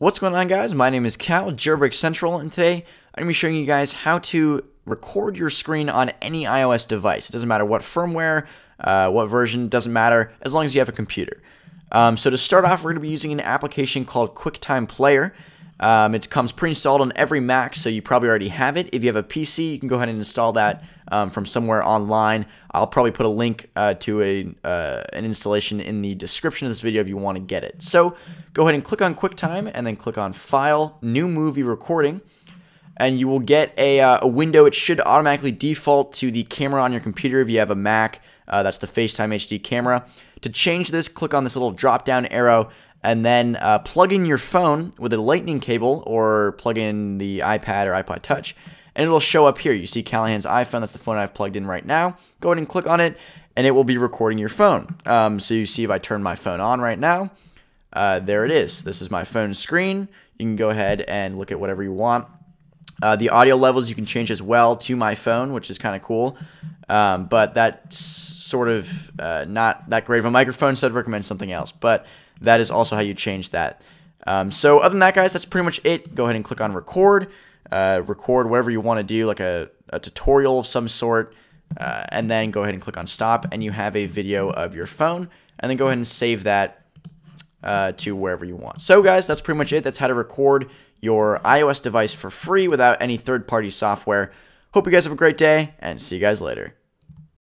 What's going on guys? My name is Cal, Jailbreak Central, and today I'm going to be showing you guys how to record your screen on any iOS device. It doesn't matter what firmware, uh, what version, doesn't matter, as long as you have a computer. Um, so to start off, we're going to be using an application called QuickTime Player. Um, it comes pre-installed on every Mac, so you probably already have it. If you have a PC, you can go ahead and install that um, from somewhere online. I'll probably put a link uh, to a uh, an installation in the description of this video if you want to get it. So go ahead and click on QuickTime and then click on File, New Movie Recording, and you will get a, uh, a window. It should automatically default to the camera on your computer if you have a Mac. Uh, that's the FaceTime HD camera. To change this, click on this little drop down arrow and then uh, plug in your phone with a lightning cable or plug in the iPad or iPod Touch and it'll show up here. You see Callahan's iPhone, that's the phone I've plugged in right now. Go ahead and click on it and it will be recording your phone. Um, so you see if I turn my phone on right now, uh, there it is. This is my phone screen. You can go ahead and look at whatever you want. Uh, the audio levels you can change as well to my phone, which is kind of cool. Um, but that's sort of uh, not that great of a microphone, so I'd recommend something else. But that is also how you change that. Um, so other than that, guys, that's pretty much it. Go ahead and click on record. Uh, record whatever you want to do, like a, a tutorial of some sort. Uh, and then go ahead and click on stop, and you have a video of your phone. And then go ahead and save that uh, to wherever you want. So, guys, that's pretty much it. That's how to record your iOS device for free without any third party software. Hope you guys have a great day, and see you guys later.